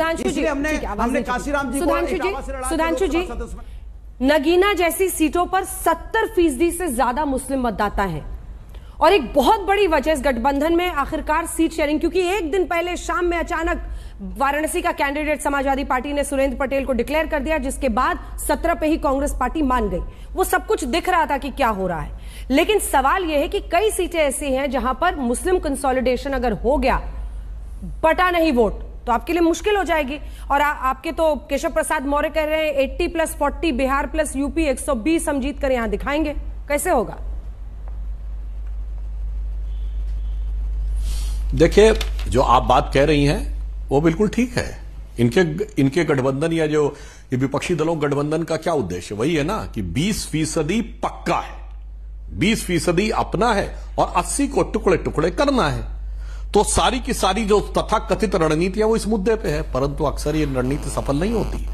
सुधांशु जी हमने हमने काशीराम जी सुधांशु जी सुधांशु जी नगीना जैसी सीटों पर 70 फ़ीसदी से ज़्यादा मुस्लिम मतदाता है। और एक बहुत बड़ी वजह इस गठबंधन में आखिरकार सीट शेयरिंग क्योंकि एक दिन पहले शाम में अचानक वाराणसी का कैंडिडेट समाजवादी पार्टी ने सुरेंद्र पटेल को डिक्लेयर कर दिया जिसके बाद 17 पे ही कांग्रेस पार्टी मान गई। वो सब कुछ दिख रहा था कि क्या हो रहा है। लेकिन सवाल यह है कि कई सीटें ऐसी हैं जहाँ पर मुस्लिम कंसोलिडेशन अगर हो गया बटा नहीं वोट। तो आपके लिए मुश्किल हो जाएगी। और आ, आपके तो केशव प्रसाद मौर्य कह रहे हैं 80 प्लस 40 बिहार प्लस यूपी 120 हम जीत कर यहाँ दिखाएँगे। कैसे होगा? देखिए जो आप बात कह रही हैं वो बिल्कुल ठीक है। इनके इनके गठबंधन या जो ये विपक्षी दलों गठबंधन का क्या उद्देश्य? वही है ना कि 20 फ़ीसदी पक्का है। 20 फ़ीसदी अपना है और 80 को टुकड़े टुकड़े करना है। तो सारी की सारी जो तथा कथित रणनीतियाँ वो इस मुद्दे पे है, परंतु अक्सर ये रणनीति सफल नहीं होती।